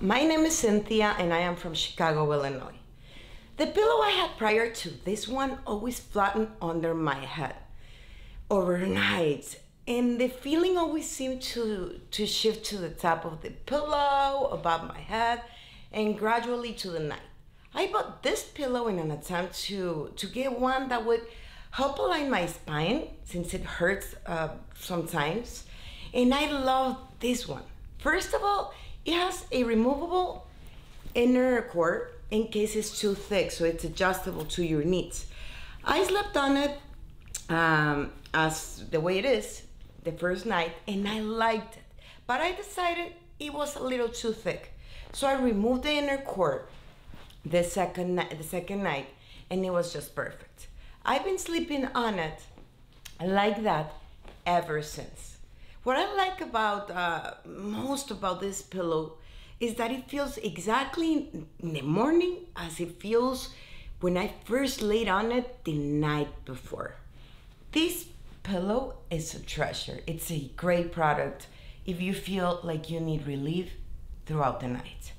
my name is Cynthia and I am from Chicago, Illinois. The pillow I had prior to this one always flattened under my head overnight, and the feeling always seemed to, to shift to the top of the pillow, above my head, and gradually to the night. I bought this pillow in an attempt to, to get one that would help align my spine since it hurts uh, sometimes, and I love this one. First of all, it has a removable inner cord in case it's too thick, so it's adjustable to your needs. I slept on it um, as the way it is the first night, and I liked it, but I decided it was a little too thick, so I removed the inner cord the second. The second night, and it was just perfect. I've been sleeping on it like that ever since. What I like about uh, most about this pillow is that it feels exactly in the morning as it feels when I first laid on it the night before. This pillow is a treasure. It's a great product if you feel like you need relief throughout the night.